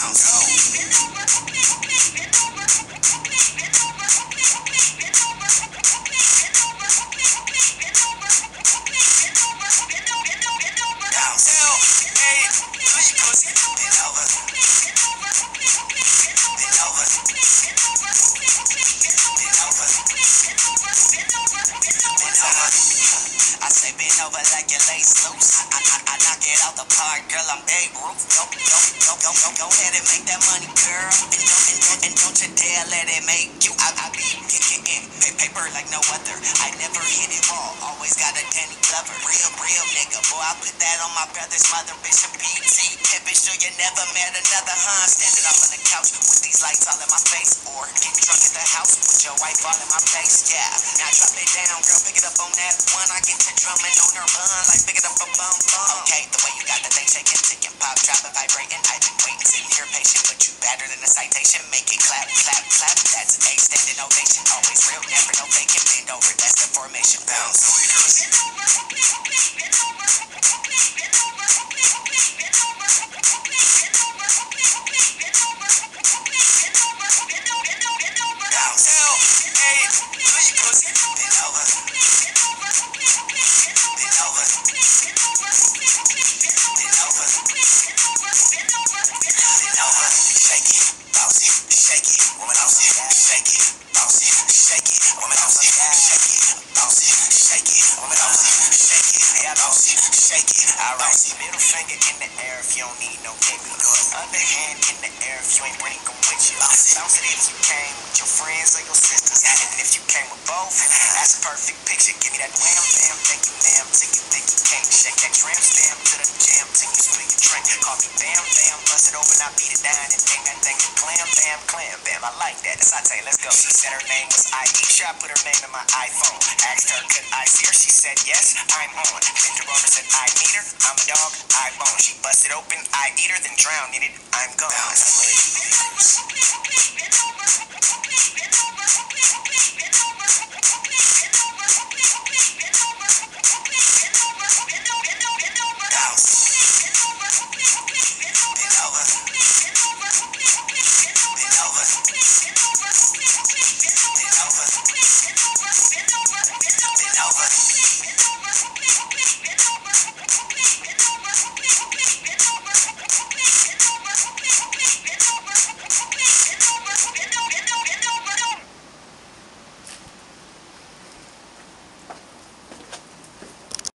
sounds over like your lace loose. I, I, I knock it out the park, girl. I'm Babe Ruth. Go, go, go, go, go, go ahead and make that money, girl. And don't, and don't, and don't you dare let it make you. I, I like no other. I never hit it all. Always got a Danny Glover. Real, real nigga. Boy, I put that on my brother's mother, Bishop PT. Pimpin' sure you never met another, huh? Standing all on the couch with these lights all in my face. Or get drunk at the house with your wife all in my face. Yeah. Now drop it down, girl. Pick it up on that one. I get to drumming on her bun like pick it up a bum bum. Okay, the way you got the thing shaking, ticking, pop, dropping, vibrating. I've been waiting, but you better than a citation. Make it clap, clap, clap. That's a standing ovation. Always real, never no faking. Bend over, that's the formation. Bounce. Shake it, bounce it, shake it, woman bounce it, shake it, bounce it, shake it, woman bounce it, shake it, I bounce it, shake it, it. Middle finger in the air if you don't need no kick. Underhand in the air if you ain't bring 'em with you. Bounce it if you came with your friends or your sisters, and if you came with both, that's a perfect picture. Give me that wham bam, thank you ma'am, till you think you can't shake that tramp stamp to the jam, till you spill your drink. Coffee bam bam, bust it open, I beat it down and clam bam. I like that. That's Saute, let's go. She said her name was Aisha, I put her name in my iPhone. Asked her could I see her, she said yes, I'm on. Bent her over, said I need her, I'm a dog, I bone. She busted open, I eat her, then drown in it, I'm gone.